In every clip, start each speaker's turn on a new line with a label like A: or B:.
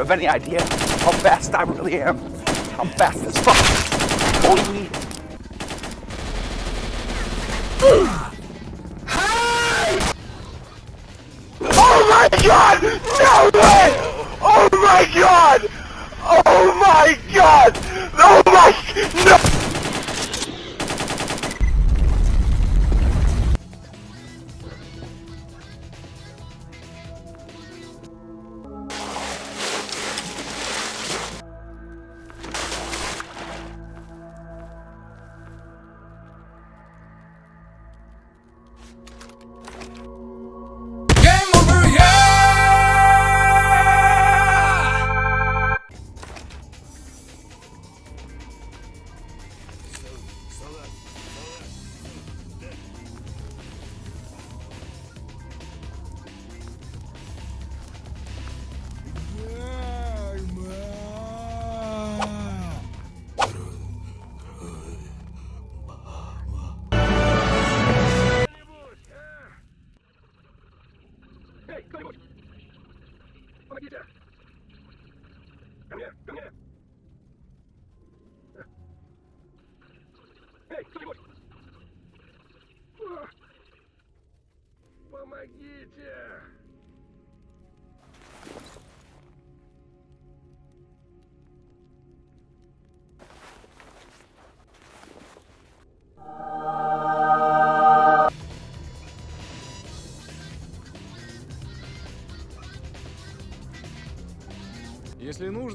A: have any idea how fast I really am. I'm fast as fuck. Holy Oh my god! No way! Oh my god! Oh my god! Oh my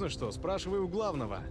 B: что, спрашивай у главного.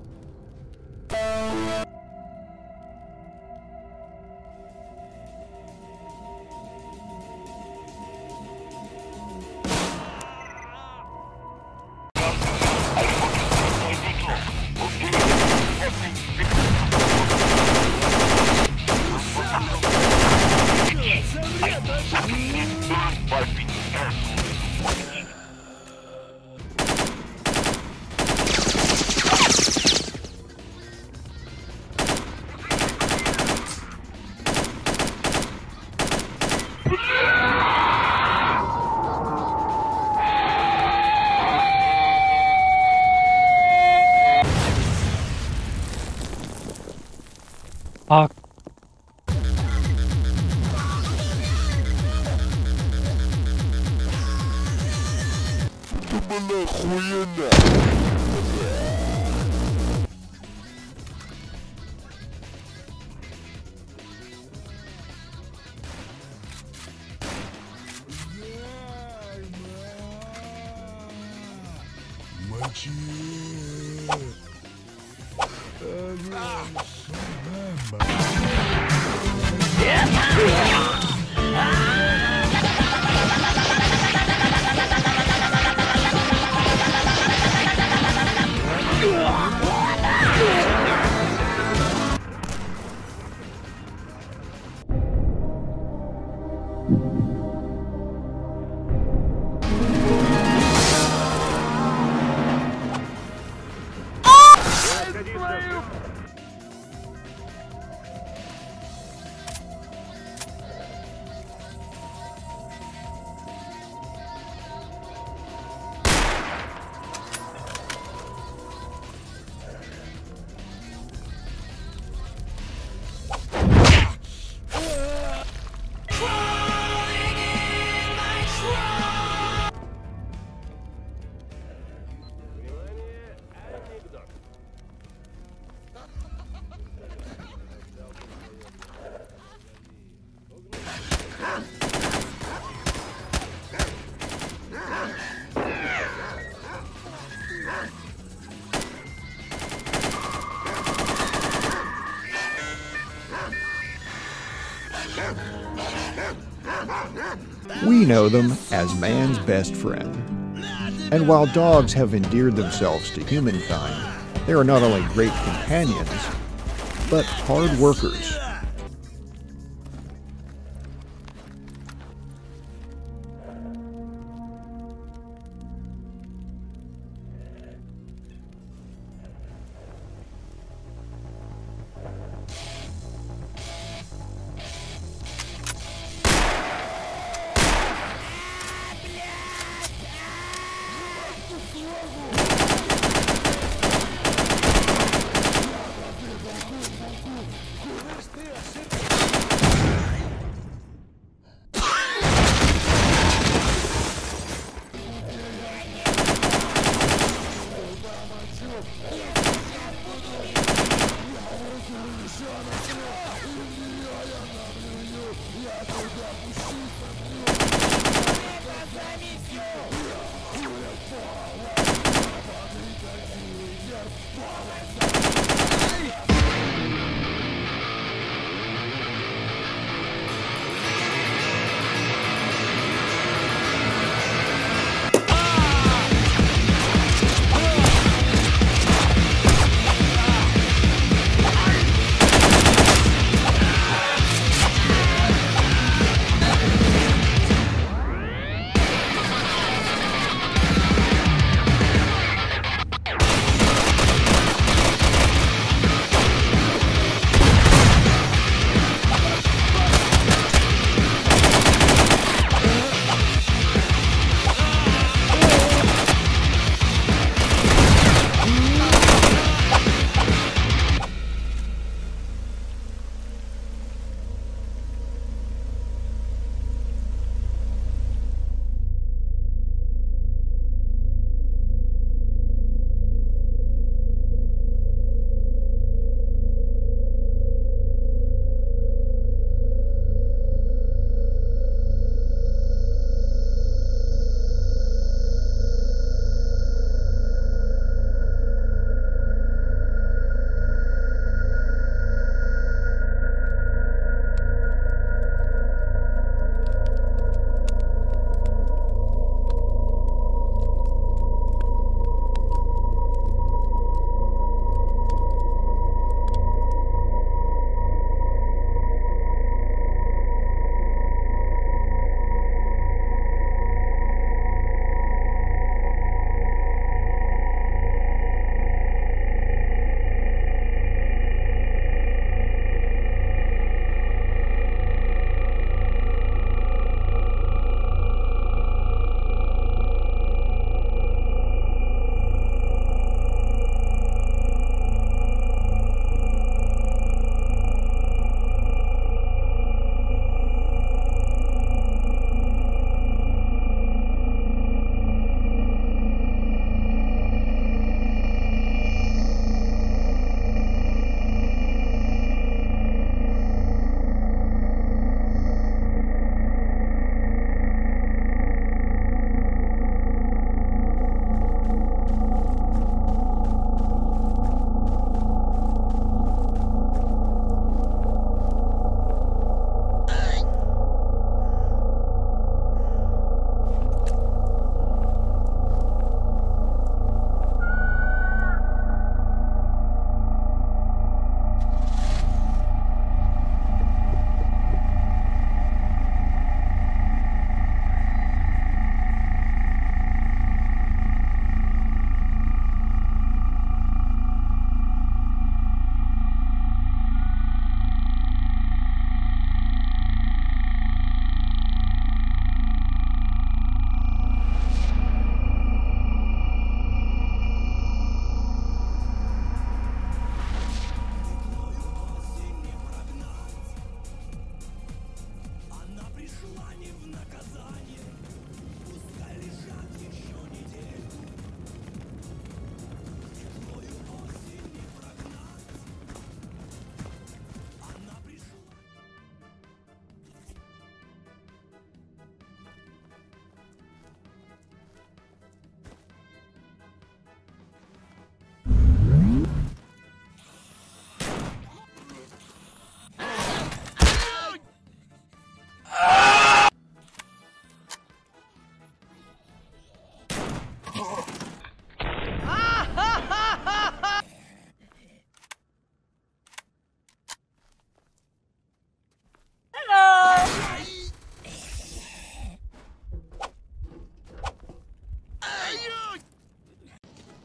C: We know them as man's best friend. And while dogs have endeared themselves to humankind, they are not only great companions, but hard workers.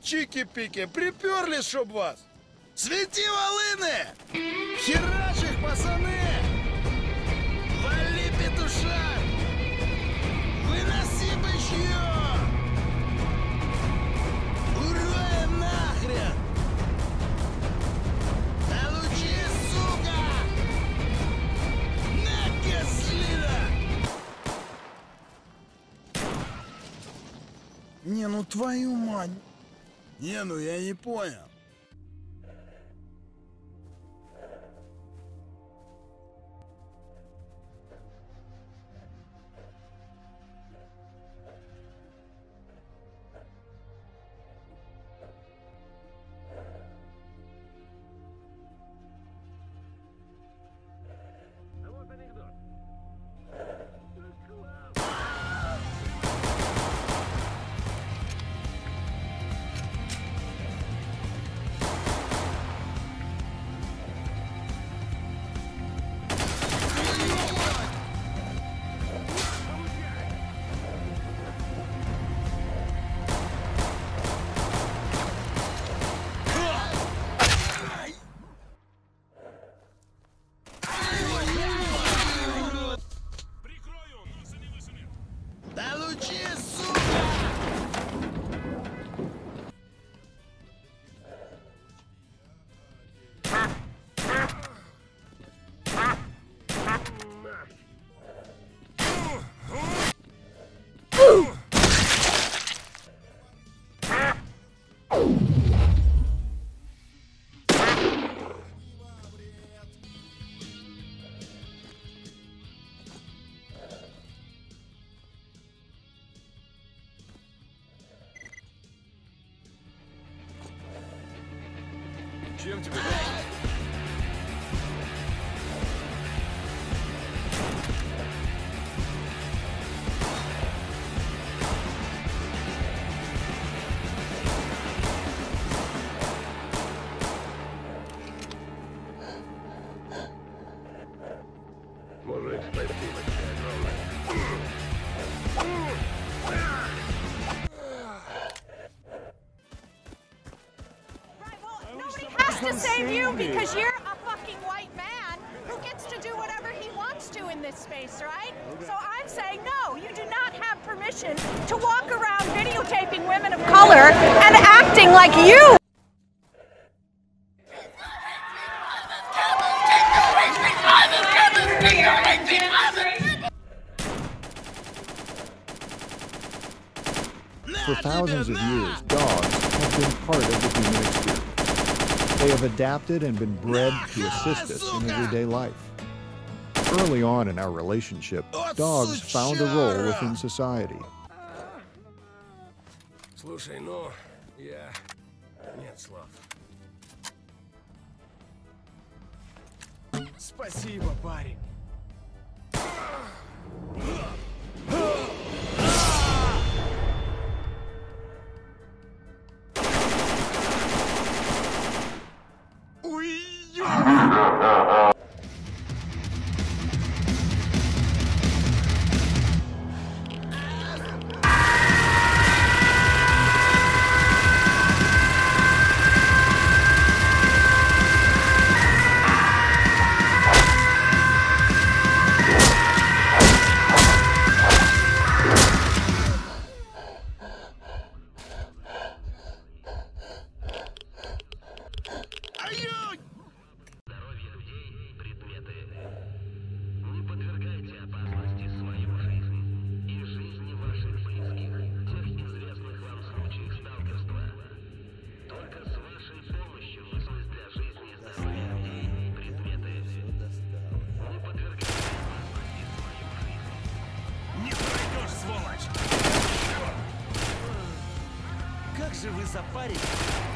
D: Чики-пики, приперли, чтоб вас! Свети волыны! Херач их, пацаны! Вали петуша! Выноси бычье! Уроем нахрен! Получи, сука! На, козлина! Не, ну твою мать! Не, ну я не понял.
E: Save you because you're a fucking white man who gets to do whatever he wants to in this space, right? So I'm saying no, you do not have permission to walk around videotaping women of color and acting like you
C: For thousands of years, dogs have been part of the human experience. They have adapted and been bred to assist us in everyday life. Early on in our relationship, dogs found a role within society.
F: Слушай, ну, я... Нет слов. Спасибо, парень.
G: Как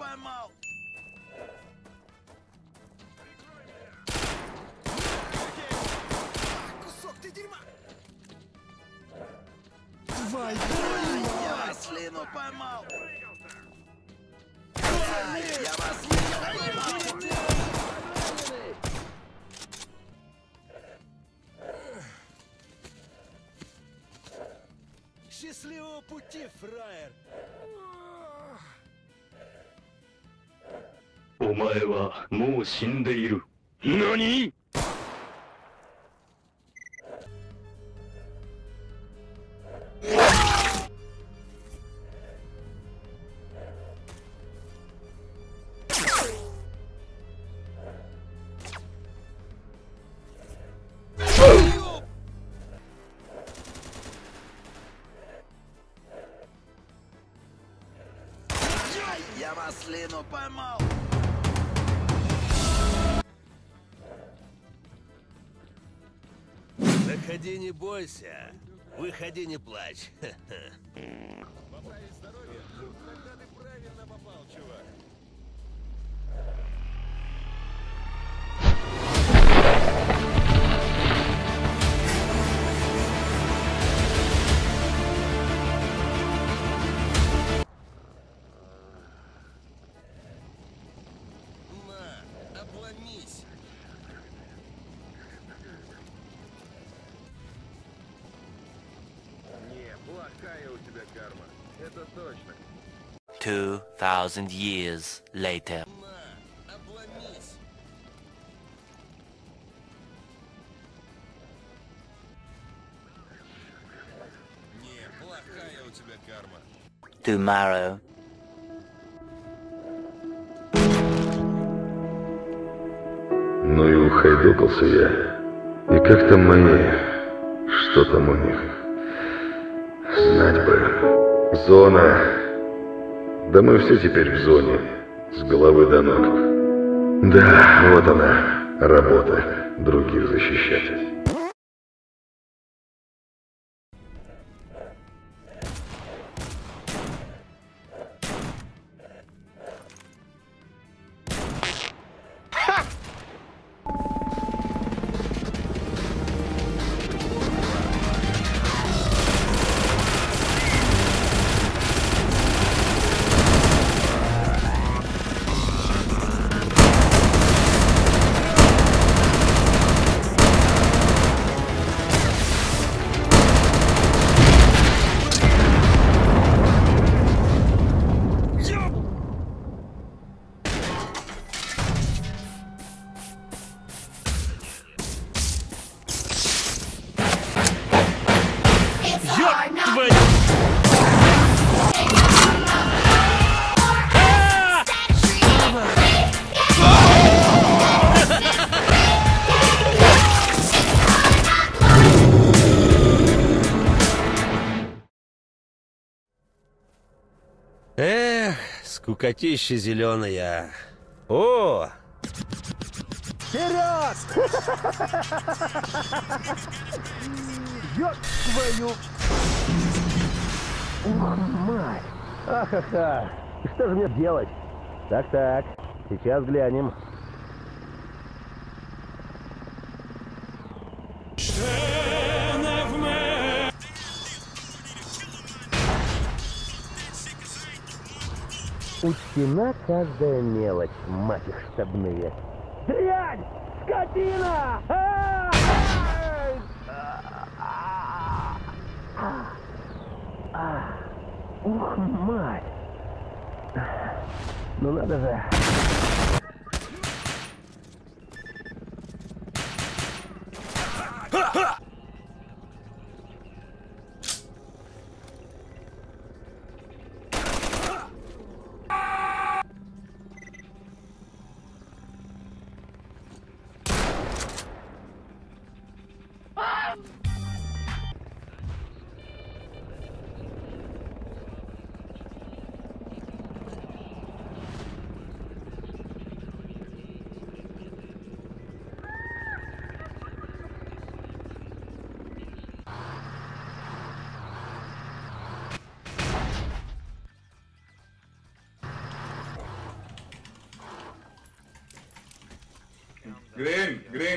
G: поймал! Кусок ты дерьма! Твою Я маслину поймал! Я маслину поймал! Счастливого пути, фраер!
D: お前はもう死んでいる。何？
G: Бойся. Выходи, не плачь.
H: Two
I: thousand years later. Tomorrow.
J: Ну и ухайдокался я. И как там мои... Что там у них? Знать бы. Зона да мы все теперь в зоне. С головы до ног. Да, вот она. Работа. Других защищать.
G: Скукотища зеленая. О!
K: Вперед! Ёб твою!
G: Ух, мать! Ахаха! Что же мне делать? Так-так, сейчас глянем. Учтена каждая мелочь, мать их штабные. Дрянь! Скотина! А! А! Ух, мать! Ну надо же.
L: Green,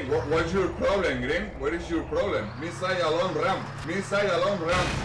L: What, what's your problem, Green? What is your problem? Missile alone ram. Missile alone ram.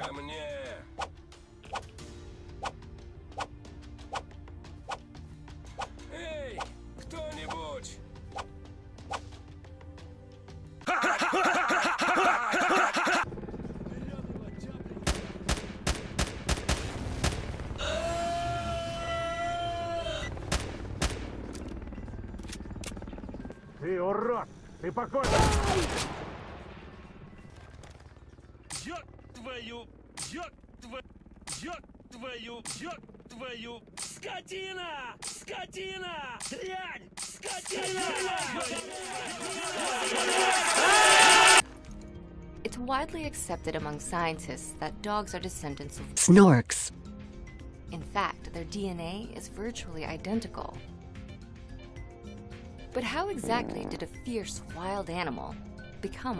G: Ко мне! Эй, кто-нибудь!
M: Ты урод! Ты покойный!
G: твою! Скотина! Скотина! Дрянь! Скотина!
N: It's widely accepted among scientists that dogs are descendants of
O: Snorks.
N: In fact, their DNA is virtually identical. But how exactly did a fierce wild animal become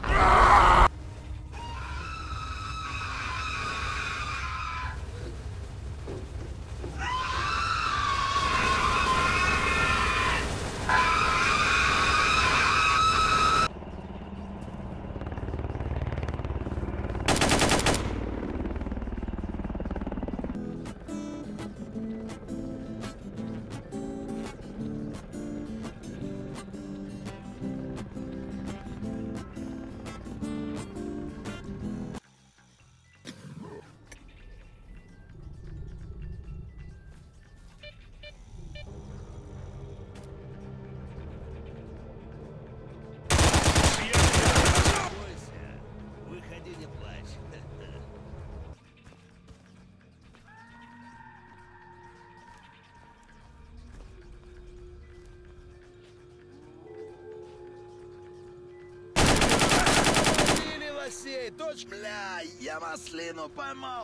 D: маслину поймал.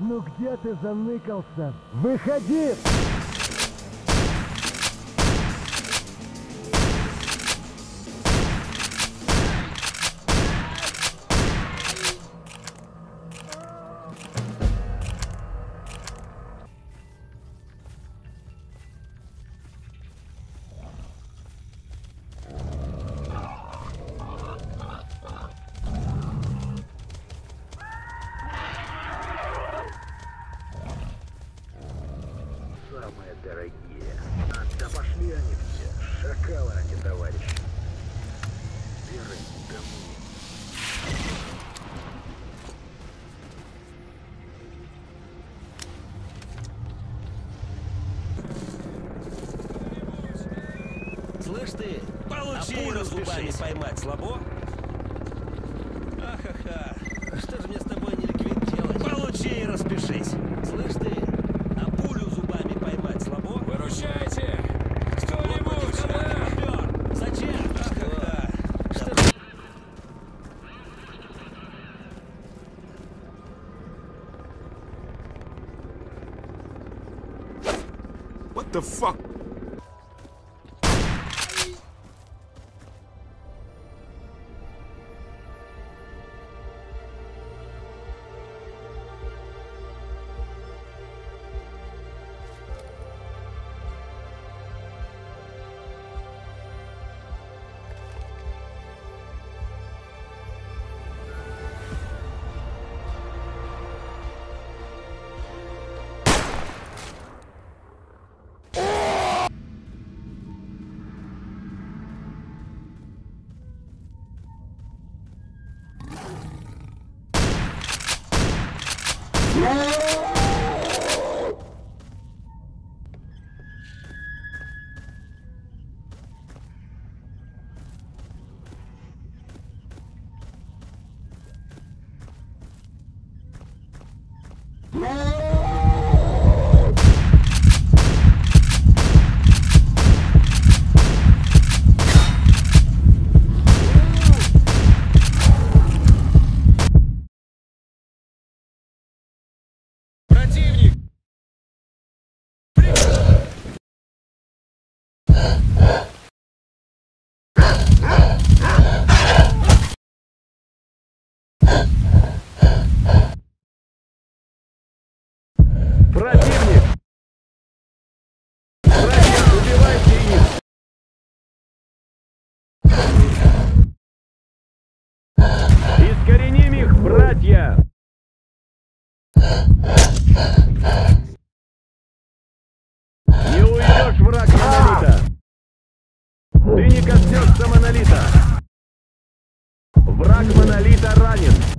M: Ну где ты заныкался? Выходи!
G: Зубами поймать слабо? Ахаха, что же мне с тобой не ликвид делать? Получи и распишись. Слышь ты, а пулю зубами поймать слабо? Выручайте! Кто-нибудь, а? Зачем? Ахаха, что ж-
P: What the fuck? Братья! Не уйдешь, враг монолита! Ты не коснешься монолита! Враг монолита ранен!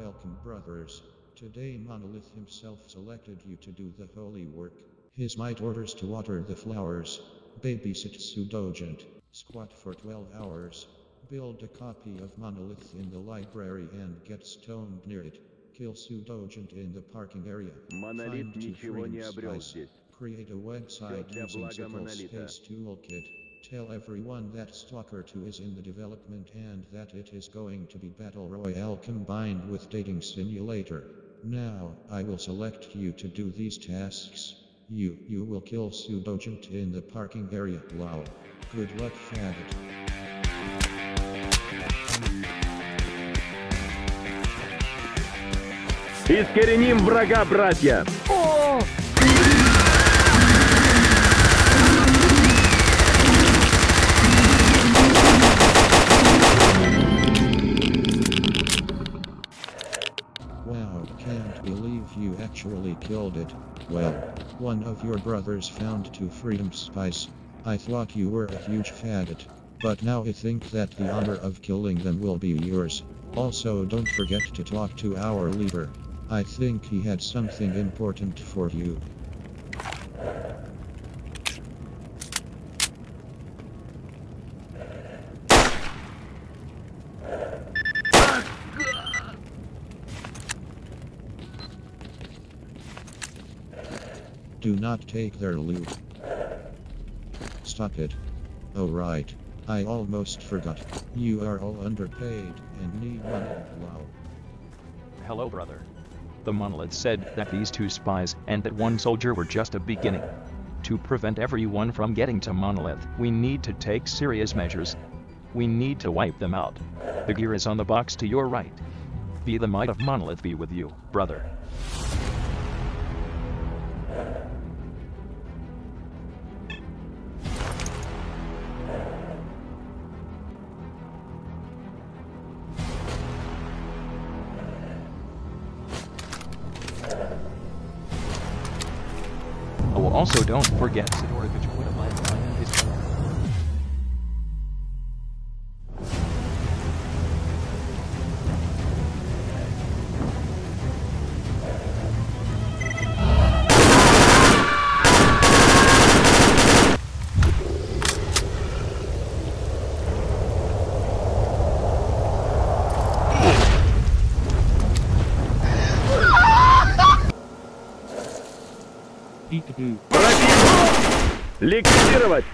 Q: Welcome, brothers. Today Monolith himself selected you to do the holy work. His might orders to water the flowers, babysit Pseudogent, squat for 12 hours, build a copy of Monolith in the library and get stoned near it, kill Pseudogent in the parking area,
P: Монолит
Q: find two
P: ничего не
Q: freedom
P: обрел
Q: spies,
P: здесь.
Q: create a website
P: для
Q: using
P: блага
Q: Sickle
P: Монолита.
Q: Space Toolkit, tell everyone that Stalker 2 is in the development and that it is going to be Battle Royale combined with Dating Simulator. Now, I will select you to do these tasks. You, you will kill Pseudogent in the parking area. Wow. Good luck, Faggot.
P: Искореним врага, братья!
Q: Wow, Killed it. Well, one of your brothers found two freedom spies. I thought you were a huge faggot, but now I think that the honor of killing them will be yours. Also, don't forget to talk to our leader. I think he had something important for you. Do not take their loot. Stop it. Oh right. I almost forgot. You are all underpaid and need money. Wow.
R: Hello, brother. The monolith said that these two spies and that one soldier were just a beginning. To prevent everyone from getting to Monolith, we need to take serious measures. We need to wipe them out. The gear is on the box to your right. Be the might of Monolith be with you, brother. Don't forget
P: Ликвидировать!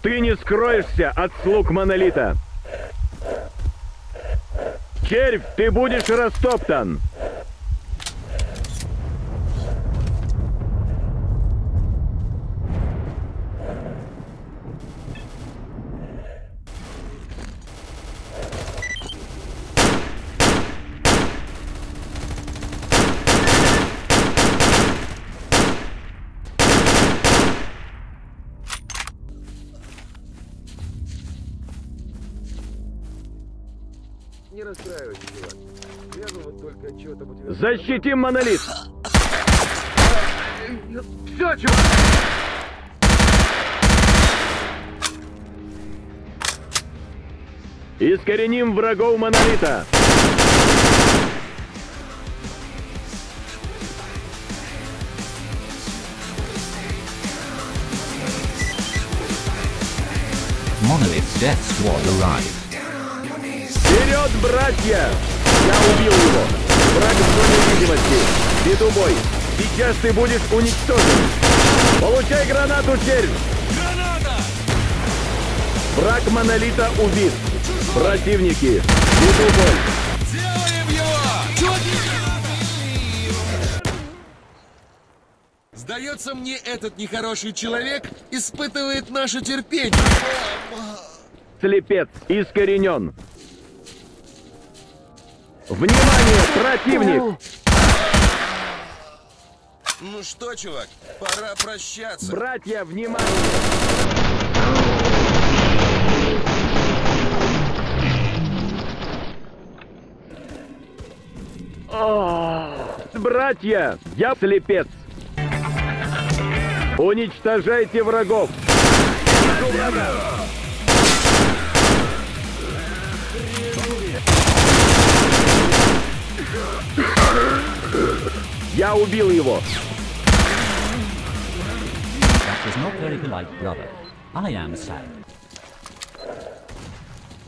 P: Ты не скроешься от слуг Монолита! Червь, ты будешь растоптан! Защитим монолит!
M: Все, чувак!
P: Искореним врагов монолита!
S: Monolith's death squad arrived.
P: Вперед, братья! Я убил его! Враг в зоне видимости! Веду бой! Сейчас ты будешь уничтожен! Получай гранату, червь!
T: Граната!
P: Враг монолита убит! Противники! Веду бой!
U: Делаем его! Сдается мне, этот нехороший человек испытывает наше терпение.
P: Слепец искоренен! Внимание, противник!
U: Ну что, чувак, пора прощаться.
P: Братья, внимание! О, Братья, я слепец! Уничтожайте врагов! Врага! Я убил его!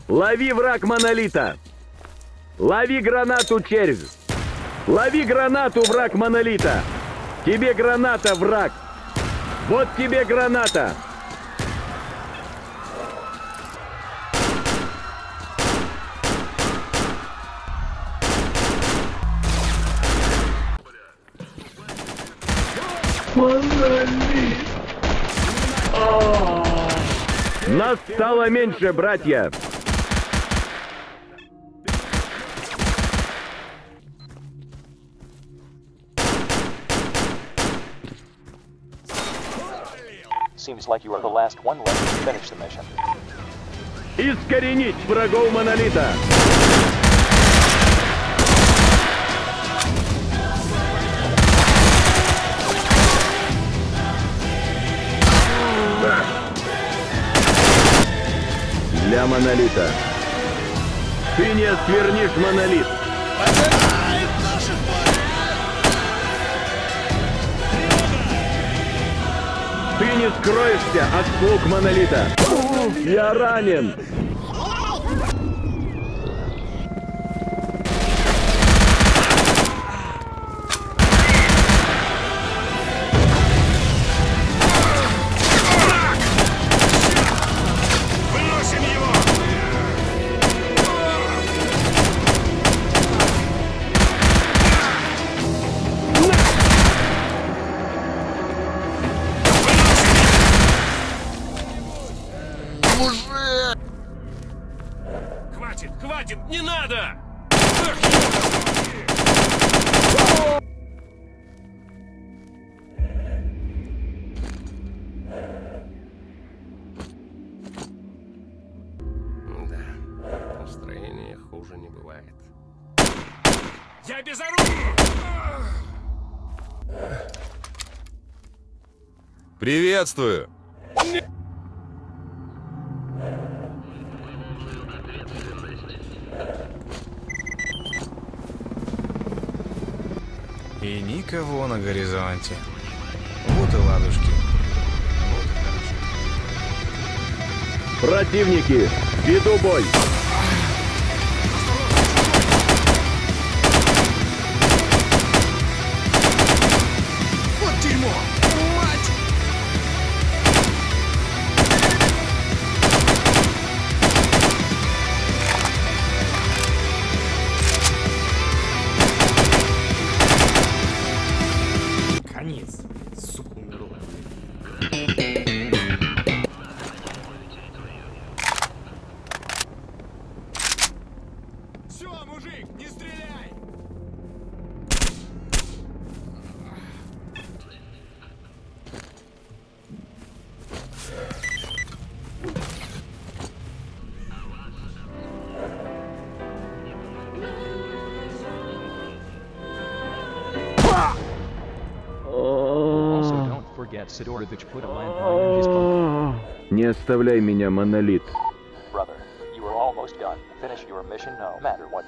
P: Лови враг монолита! Лови гранату, червь! Лови гранату, враг монолита! Тебе граната, враг! Вот тебе граната! Нас стало меньше, братья!
R: Seems like you are the last one left to finish the mission.
P: Искоренить врагов монолита! Для монолита. Ты не осквернишь монолит. Ты не скроешься от слуг монолита. Я ранен.
V: Приветствую!
W: И никого на горизонте. Вот и ладушки.
P: Противники, веду бой.
U: Вот дерьмо!
P: Не оставляй меня, монолит.
R: Brother, you are almost done. Finish your mission no matter what.